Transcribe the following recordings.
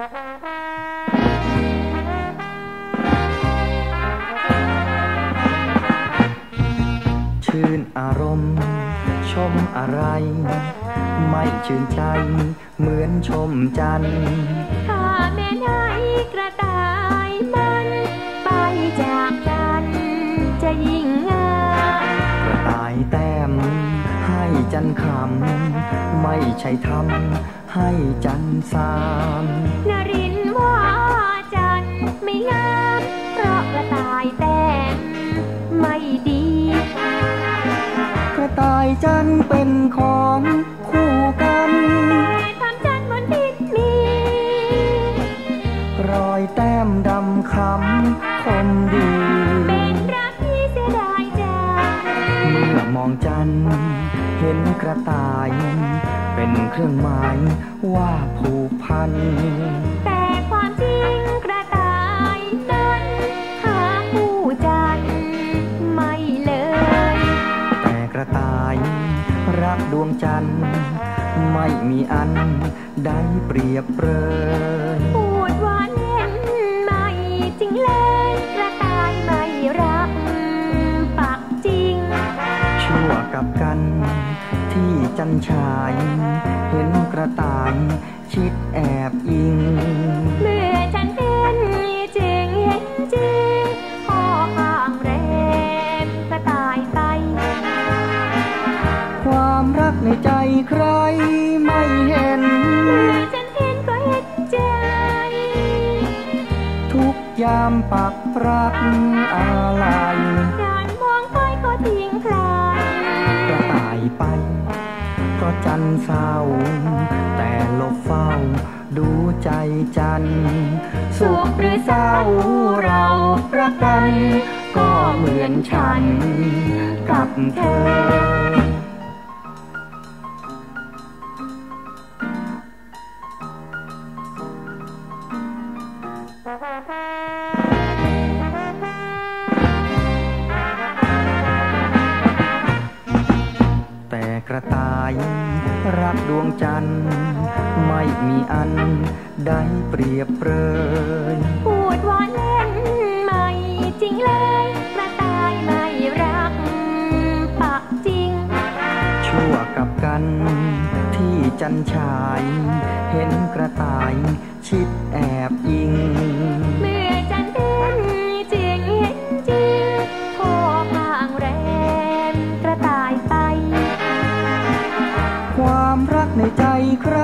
ชื่นอารมณ์ ชมอะไร ไม่ชื่นใจ เหมือนชมจันทร์ถ้าแม่ไหนกระต่ายมัน ไปจากกันจะยิ่งงามกระต่ายแต้ม ให้จันคำไม่ใช่ทำให้จันสาม จันเป็นของคู่กันทำจันบนดินมี รอยแต้มดำคำคมดี เป็นรักที่เสียดายจังเมื่อมองจันเห็นกระต่าย เป็นเครื่องหมายว่าผูกพัน รักดวงจันทร์ ไม่มีอันใดเปรียบเปรยพูดว่าเล่นไม่จริงเลยกระต่ายไม่รักปักจริง ชั่วกับกันที่จันชาย เห็นกระต่ายชิดแอบอิง กในใจใครไม่เห็น เมื่อฉันเห็นก็เห็นใจ ทุกยามปักรักอะไรการมองไปก็ทิ้งใครกระต่ายไปเพราะจันเศร้า แต่ลบเฝ้า ดูใจจัน สุขหรือเศร้าเรารักกัน ก็เหมือนฉันกับเธอ รักดวงจันทร์ไม่มีอันได้เปรียบเปรยพูดว่าเล่นไม่จริงเลยกระต่ายไม่รักปักจริง ชั่วกับกันที่จันชาย เห็นกระต่ายชิดแอบอิง ในใจใคร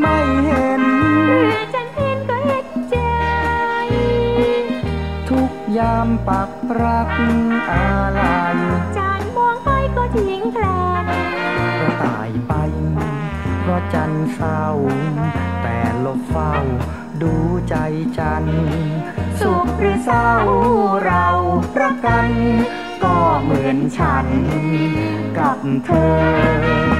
ไม่เห็นเมื่อจันเห็นก็เห็นใจ ทุกยามปักรักอะไรจันมองไปก็ทิ้งพลันกระต่ายไปเพราะจันเศร้า แต่ลบเฝ้า ดูใจจัน สุขหรือเศร้าเรารักกัน ก็เหมือนฉันกับเธอ